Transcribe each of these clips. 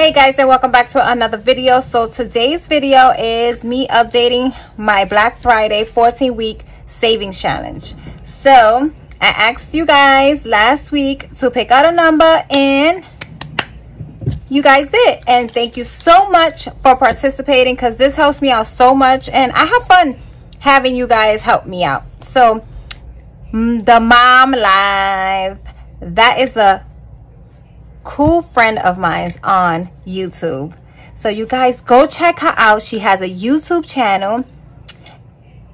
hey guys and welcome back to another video. So today's video is me updating my black friday 14 week savings challenge. So i asked you guys last week to pick out a number and you guys did. And thank you so much for participating because this helps me out so much and i have fun having you guys help me out. So mm, the mom life. That is a cool friend of mine on YouTube. So you guys go check her out. She has a YouTube channel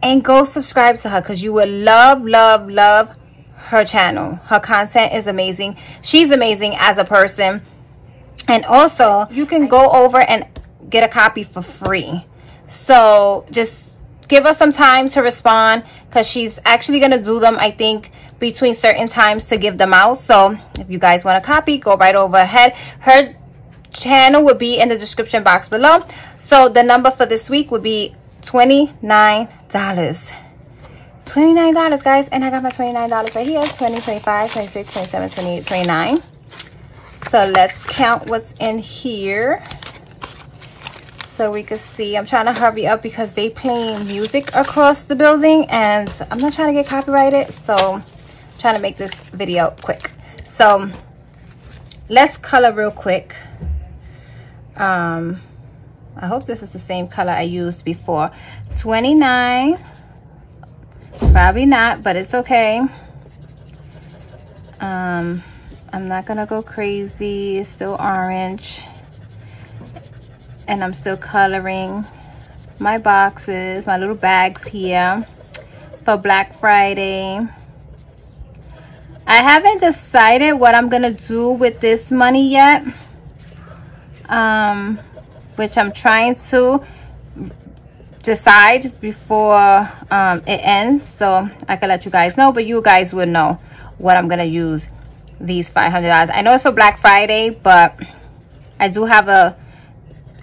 and go subscribe to her because you will love, love, love her channel. Her content is amazing. She's amazing as a person. And also you can go over and get a copy for free. So just give us some time to respond because she's actually going to do them, I think, between certain times to give them out. So if you guys want a copy, go right over ahead. Her channel will be in the description box below. So the number for this week would be $29. $29 guys and I got my $29 right here 20 25 26 27 28 29 so let's count what's in here so we can see I'm trying to hurry up because they playing music across the building and I'm not trying to get copyrighted so trying to make this video quick. So let's color real quick. Um i hope this is the same color i used before. 29 probably not but it's okay. Um i'm not gonna go crazy. It's still orange. And i'm still coloring my boxes my little bags here for black friday I haven't decided what I'm gonna do with this money yet um, which I'm trying to decide before um, it ends. So I can let you guys know but you guys will know what I'm gonna use these $500 I know it's for Black Friday but I do have a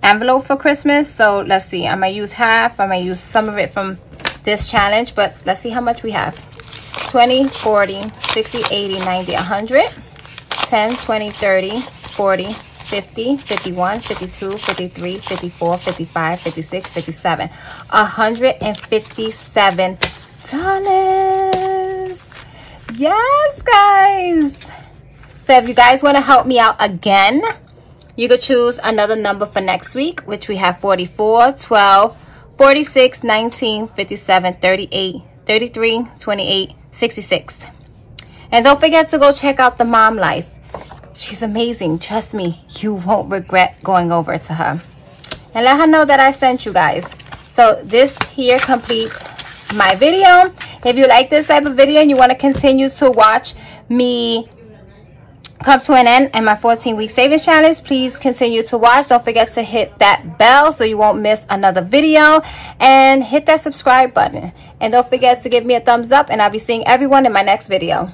envelope for Christmas. So let's see. I might use half. I might use some of it from this challenge but let's see how much we have 20, 40, 60, 80, 90, 100, 10, 20, 30, 40, 50, 51, 52, 53, 54, 55, 56, 57. 157 dollars. Yes, guys. So if you guys want to help me out again, you could choose another number for next week, which we have 44, 12, 46, 19, 57, 38, 33, 28, 66. And don't forget to go check out the mom life. She's amazing. Trust me, you won't regret going over to her. And let her know that I sent you guys. So this here completes my video. If you like this type of video and you want to continue to watch me come to an end and my 14 week savings challenge please continue to watch. Don't forget to hit that bell so you won't miss another video. And hit that subscribe button. And don't forget to give me a thumbs up and i'll be seeing everyone in my next video